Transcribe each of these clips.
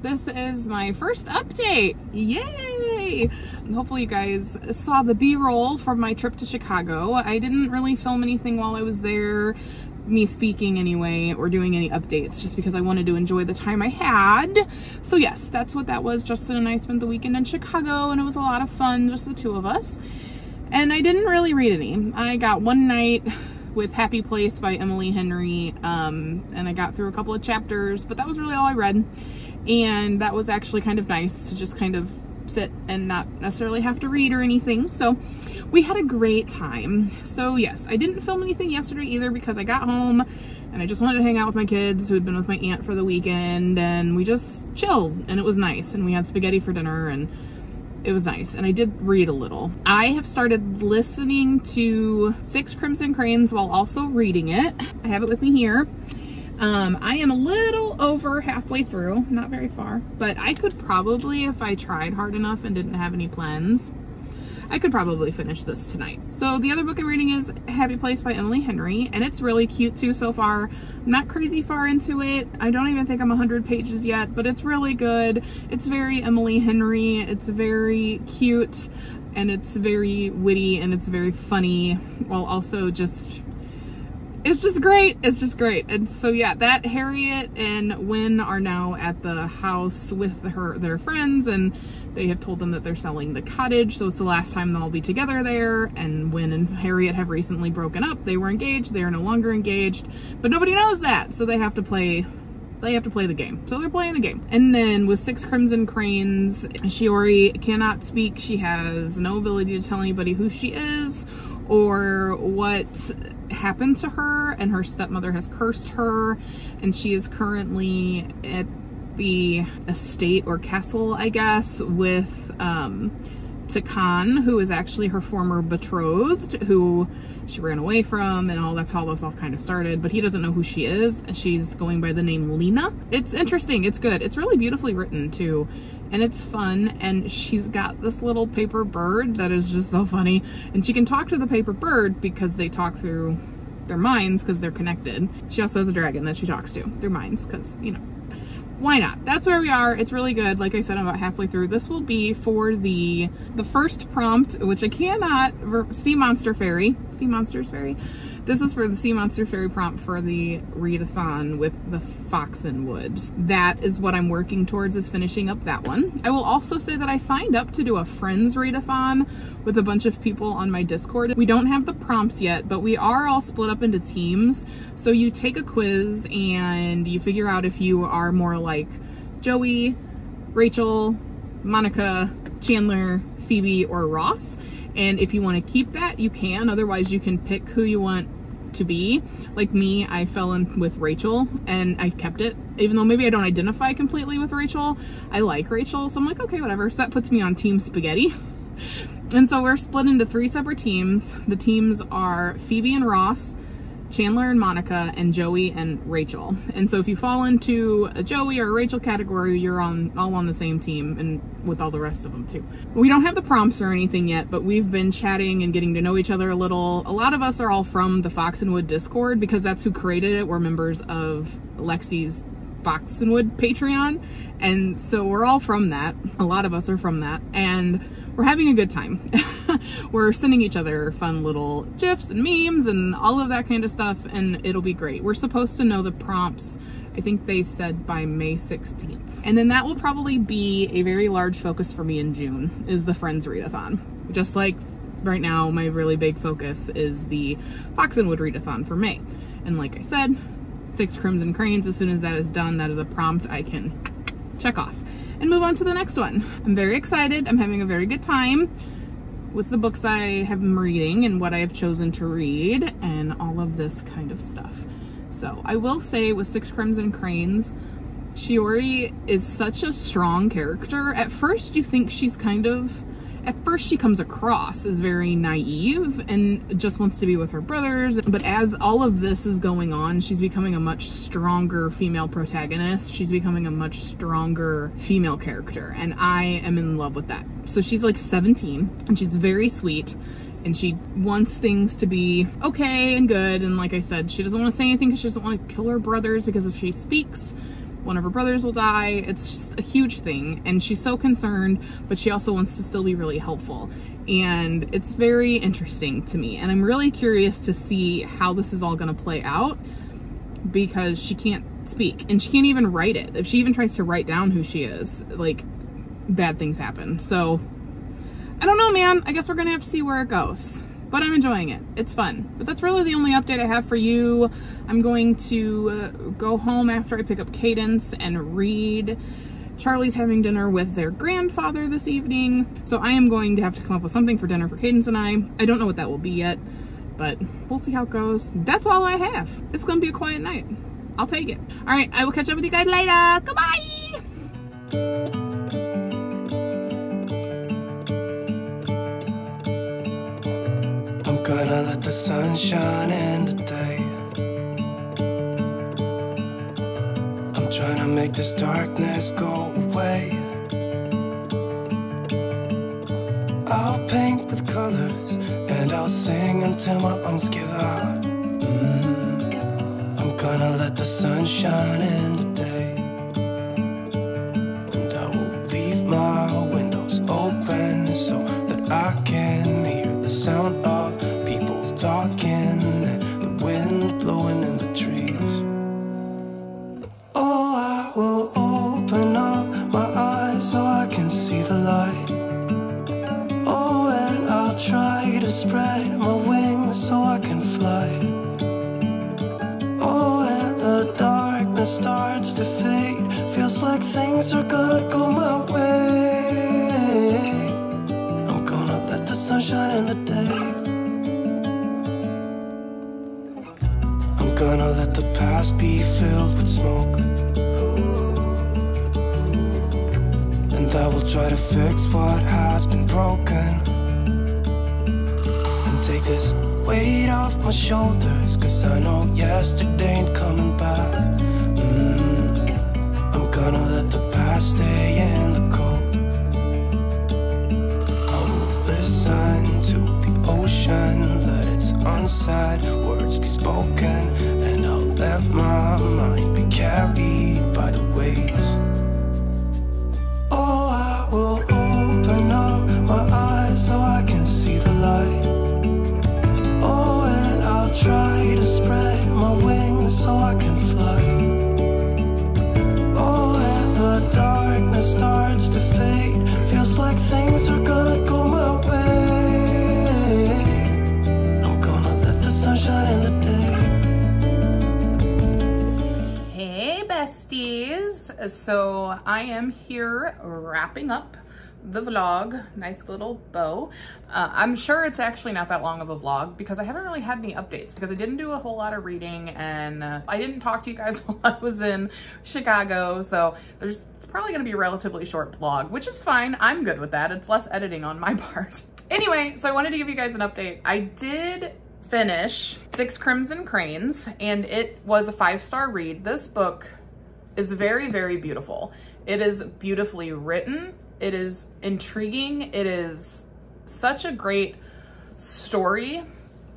This is my first update! Yay! Hopefully you guys saw the b-roll from my trip to Chicago. I didn't really film anything while I was there, me speaking anyway, or doing any updates, just because I wanted to enjoy the time I had. So yes, that's what that was. Justin and I spent the weekend in Chicago, and it was a lot of fun, just the two of us. And I didn't really read any. I got one night with Happy Place by Emily Henry, um, and I got through a couple of chapters, but that was really all I read. And that was actually kind of nice to just kind of sit and not necessarily have to read or anything. So we had a great time. So yes, I didn't film anything yesterday either because I got home and I just wanted to hang out with my kids who had been with my aunt for the weekend and we just chilled and it was nice and we had spaghetti for dinner and it was nice and I did read a little. I have started listening to Six Crimson Cranes while also reading it. I have it with me here. Um, I am a little over halfway through, not very far, but I could probably, if I tried hard enough and didn't have any plans, I could probably finish this tonight. So the other book I'm reading is Happy Place by Emily Henry, and it's really cute too so far. I'm not crazy far into it. I don't even think I'm 100 pages yet, but it's really good. It's very Emily Henry. It's very cute, and it's very witty, and it's very funny, while also just it's just great. It's just great. And so yeah, that Harriet and Wyn are now at the house with her their friends and they have told them that they're selling the cottage. So it's the last time they'll be together there. And Wyn and Harriet have recently broken up. They were engaged. They are no longer engaged, but nobody knows that. So they have to play they have to play the game. So they're playing the game. And then with Six Crimson Cranes, Shiori cannot speak. She has no ability to tell anybody who she is or what happened to her and her stepmother has cursed her and she is currently at the estate or castle I guess with um Takkan who is actually her former betrothed who she ran away from and all that's how this all kind of started but he doesn't know who she is she's going by the name Lina it's interesting it's good. It's really beautifully written too and it's fun and she's got this little paper bird that is just so funny. And she can talk to the paper bird because they talk through their minds because they're connected. She also has a dragon that she talks to through minds because you know why not? That's where we are. It's really good. Like i said i'm about halfway through. This will be for the the first prompt which i cannot sea monster fairy. Sea monsters fairy this is for the Sea Monster Fairy prompt for the readathon with the Fox and Woods. That is what I'm working towards is finishing up that one. I will also say that I signed up to do a Friends readathon with a bunch of people on my Discord. We don't have the prompts yet, but we are all split up into teams. So you take a quiz and you figure out if you are more like Joey, Rachel, Monica, Chandler, Phoebe, or Ross. And if you want to keep that, you can. Otherwise, you can pick who you want to be. Like me, I fell in with Rachel and I kept it. Even though maybe I don't identify completely with Rachel, I like Rachel. So I'm like, okay, whatever. So that puts me on Team Spaghetti. and so we're split into three separate teams. The teams are Phoebe and Ross, Chandler and Monica, and Joey and Rachel. And so if you fall into a Joey or a Rachel category, you're on all on the same team and with all the rest of them too. We don't have the prompts or anything yet, but we've been chatting and getting to know each other a little. A lot of us are all from the Fox and Wood Discord because that's who created it. We're members of Lexi's Fox and Wood Patreon. And so we're all from that. A lot of us are from that. And we're having a good time. we're sending each other fun little gifs and memes and all of that kind of stuff and it'll be great. We're supposed to know the prompts I think they said by May 16th. And then that will probably be a very large focus for me in June is the Friends Readathon. Just like right now, my really big focus is the Fox and Wood Readathon for May. And like I said, Six Crimson Cranes, as soon as that is done, that is a prompt I can check off and move on to the next one. I'm very excited. I'm having a very good time with the books I have been reading and what I have chosen to read and all of this kind of stuff. So I will say with Six Crimson Cranes, Shiori is such a strong character. At first you think she's kind of at first she comes across as very naive and just wants to be with her brothers but as all of this is going on she's becoming a much stronger female protagonist. She's becoming a much stronger female character and I am in love with that. So she's like 17 and she's very sweet and she wants things to be okay and good and like I said she doesn't want to say anything because she doesn't want to kill her brothers because if she speaks one of her brothers will die. It's just a huge thing. And she's so concerned, but she also wants to still be really helpful. And it's very interesting to me. And I'm really curious to see how this is all going to play out because she can't speak and she can't even write it. If she even tries to write down who she is, like bad things happen. So I don't know, man. I guess we're going to have to see where it goes but I'm enjoying it. It's fun. But that's really the only update I have for you. I'm going to uh, go home after I pick up Cadence and read. Charlie's having dinner with their grandfather this evening, so I am going to have to come up with something for dinner for Cadence and I. I don't know what that will be yet, but we'll see how it goes. That's all I have. It's gonna be a quiet night. I'll take it. All right, I will catch up with you guys later. Goodbye! The sun shine in today. I'm trying to make this darkness go away. I'll paint with colors and I'll sing until my lungs give out. Mm. I'm gonna let the sun shine in sunshine in the day. I'm gonna let the past be filled with smoke And I will try to fix what has been broken And take this weight off my shoulders Cause I know yesterday ain't coming back mm. I'm gonna let the past stay the Let its unsaid words be spoken and I'll let my so I am here wrapping up the vlog. Nice little bow. Uh, i'm sure it's actually not that long of a vlog because i haven't really had any updates because i didn't do a whole lot of reading and uh, i didn't talk to you guys while i was in chicago. So there's it's probably going to be a relatively short vlog which is fine. I'm good with that. It's less editing on my part. Anyway so i wanted to give you guys an update. I did finish six crimson cranes and it was a five-star read. This book is very, very beautiful. It is beautifully written. It is intriguing. It is such a great story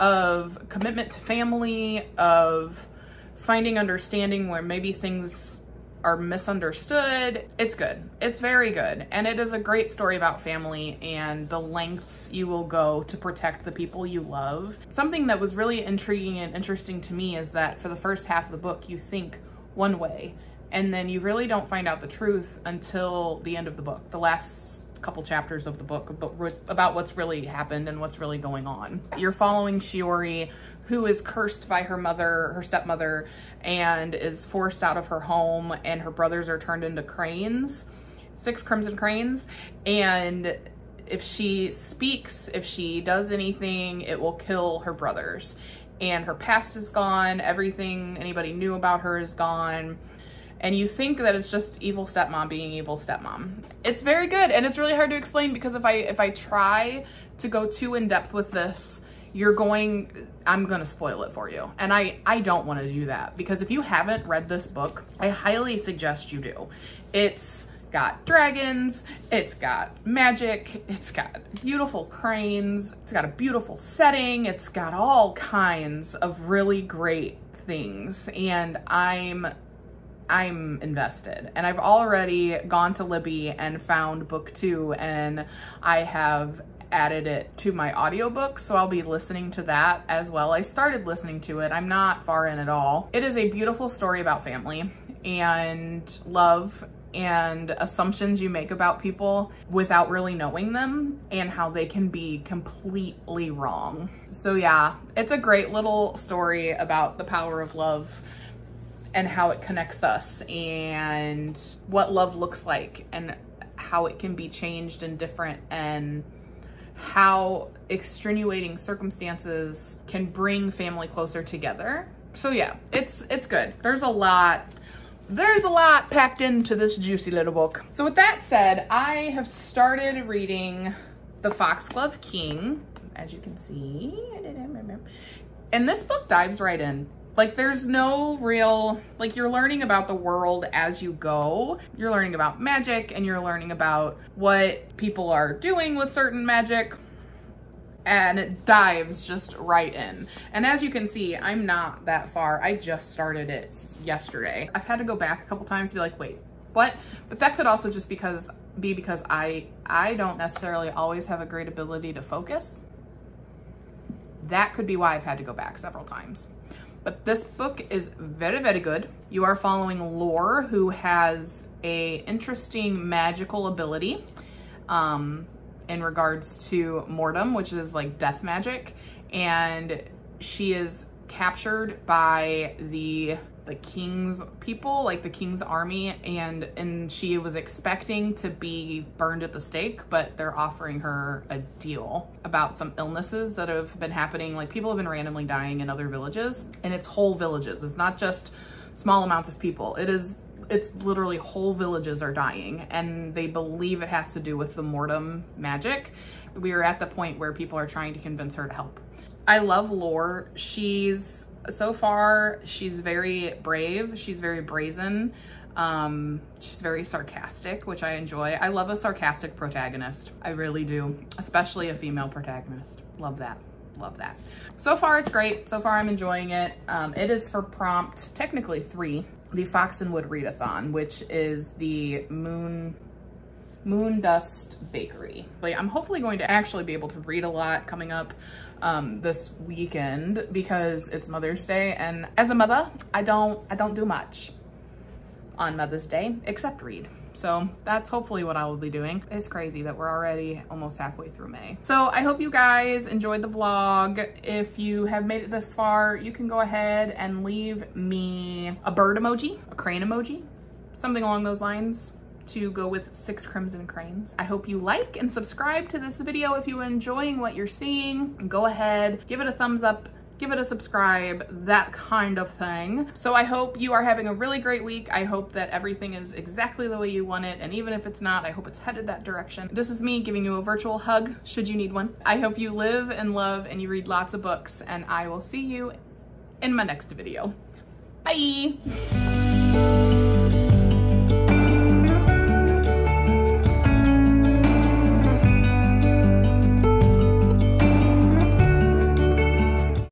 of commitment to family, of finding understanding where maybe things are misunderstood. It's good. It's very good. And it is a great story about family and the lengths you will go to protect the people you love. Something that was really intriguing and interesting to me is that for the first half of the book, you think one way and then you really don't find out the truth until the end of the book, the last couple chapters of the book about what's really happened and what's really going on. You're following Shiori, who is cursed by her mother, her stepmother, and is forced out of her home, and her brothers are turned into cranes, six crimson cranes, and if she speaks, if she does anything, it will kill her brothers. And her past is gone, everything anybody knew about her is gone and you think that it's just evil stepmom being evil stepmom. It's very good and it's really hard to explain because if I if I try to go too in depth with this, you're going I'm going to spoil it for you. And I I don't want to do that because if you haven't read this book, I highly suggest you do. It's got dragons, it's got magic, it's got beautiful cranes, it's got a beautiful setting, it's got all kinds of really great things and I'm I'm invested. And I've already gone to Libby and found book two and I have added it to my audiobook, so I'll be listening to that as well. I started listening to it. I'm not far in at all. It is a beautiful story about family and love and assumptions you make about people without really knowing them and how they can be completely wrong. So yeah, it's a great little story about the power of love and how it connects us and what love looks like and how it can be changed and different and how extenuating circumstances can bring family closer together. So yeah, it's it's good. There's a lot there's a lot packed into this juicy little book. So with that said, I have started reading The Foxglove King, as you can see. And this book dives right in. Like there's no real, like you're learning about the world as you go. You're learning about magic and you're learning about what people are doing with certain magic and it dives just right in. And as you can see, I'm not that far. I just started it yesterday. I've had to go back a couple times to be like, wait, what? But that could also just because be because I I don't necessarily always have a great ability to focus. That could be why I've had to go back several times. But this book is very, very good. You are following Lore, who has a interesting magical ability. Um, in regards to Mortem, which is like death magic. And she is captured by the the king's people, like the king's army, and and she was expecting to be burned at the stake, but they're offering her a deal about some illnesses that have been happening. Like people have been randomly dying in other villages, and it's whole villages. It's not just small amounts of people. It is it's literally whole villages are dying and they believe it has to do with the mortem magic. We are at the point where people are trying to convince her to help. I love Lore. She's, so far, she's very brave. She's very brazen. Um, she's very sarcastic, which I enjoy. I love a sarcastic protagonist. I really do, especially a female protagonist. Love that love that. So far it's great. So far I'm enjoying it. Um, it is for prompt, technically three, the Fox and Wood Readathon, which is the Moon Moon Dust Bakery. Like, I'm hopefully going to actually be able to read a lot coming up um, this weekend because it's Mother's Day. And as a mother, I don't, I don't do much on Mother's Day except read. So that's hopefully what I will be doing. It's crazy that we're already almost halfway through May. So I hope you guys enjoyed the vlog. If you have made it this far, you can go ahead and leave me a bird emoji, a crane emoji, something along those lines to go with six crimson cranes. I hope you like and subscribe to this video if you're enjoying what you're seeing. Go ahead, give it a thumbs up give it a subscribe, that kind of thing. So I hope you are having a really great week. I hope that everything is exactly the way you want it. And even if it's not, I hope it's headed that direction. This is me giving you a virtual hug, should you need one. I hope you live and love and you read lots of books and I will see you in my next video. Bye!